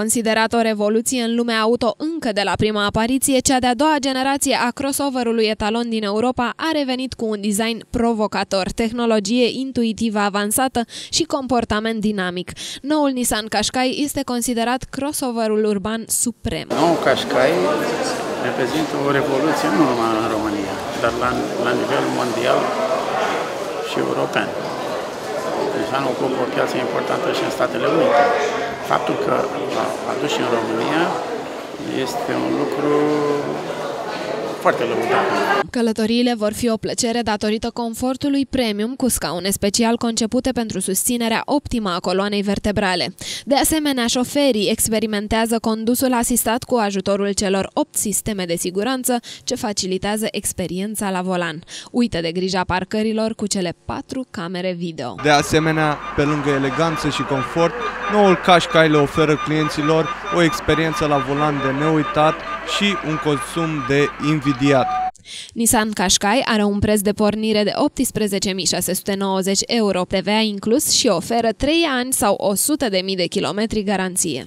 Considerat o revoluție în lumea auto încă de la prima apariție, cea de-a doua generație a crossoverului etalon din Europa a revenit cu un design provocator, tehnologie intuitivă avansată și comportament dinamic. Noul Nissan Qashqai este considerat crossoverul urban suprem. Noul Qashqai reprezintă o revoluție nu numai în România, dar la, la nivel mondial și european. Nissan ocupă o piață importantă și în Statele Unite faptul că a adus și în România este un lucru foarte lăudabil. Călătoriile vor fi o plăcere datorită confortului premium cu scaune special concepute pentru susținerea optimă a coloanei vertebrale. De asemenea, șoferii experimentează condusul asistat cu ajutorul celor 8 sisteme de siguranță ce facilitează experiența la volan. Uită de grija parcărilor cu cele 4 camere video. De asemenea, pe lângă eleganță și confort, noul Qashqai le oferă clienților o experiență la volan de neuitat și un consum de invidiat. Nissan Qashqai are un preț de pornire de 18.690 euro, TVA inclus și oferă 3 ani sau 100.000 de kilometri garanție.